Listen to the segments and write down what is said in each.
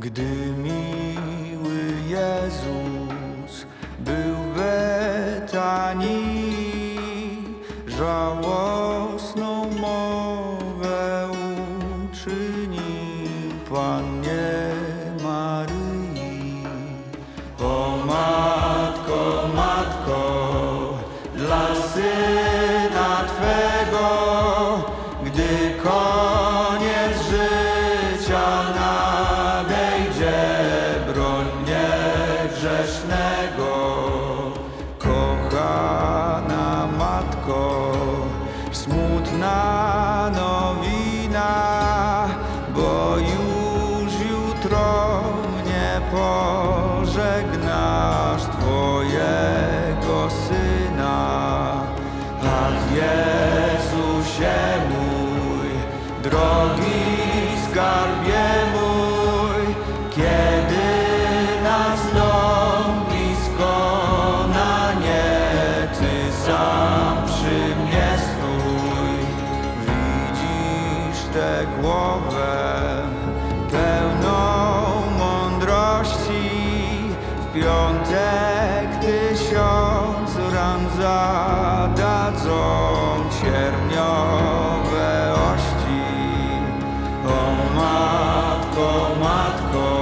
Gdy miły Jezus był w Betanii, żałosną mowę uczynił Pannie Maryi. O Matko, Matko, dla Syna Twego, gdy nadejdzie, broń mnie grzesznego. Kochana Matko, smutna nowina, bo już jutro mnie pożegnasz Twojego Syna. Ach Jezusie mój, drogi skarbie tę głowę pełną mądrości, w piątek tysiąc ran zadadzą cierniowe ości. O matko, matko,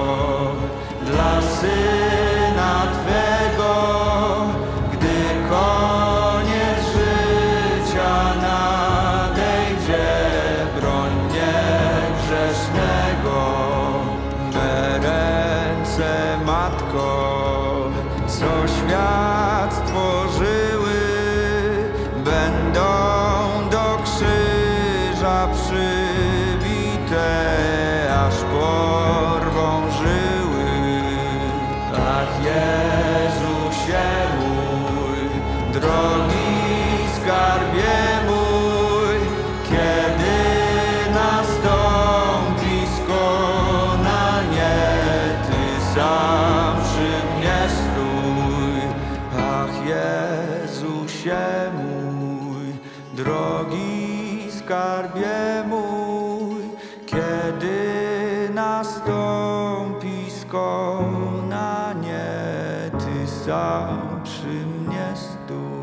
matko, co świat stworzyły, będą do krzyża przybite, aż porwą żyły. Ach Jezusie mój, drogi drogi skarbie mój, kiedy nastąpi skonanie, Ty sam przy mnie stój.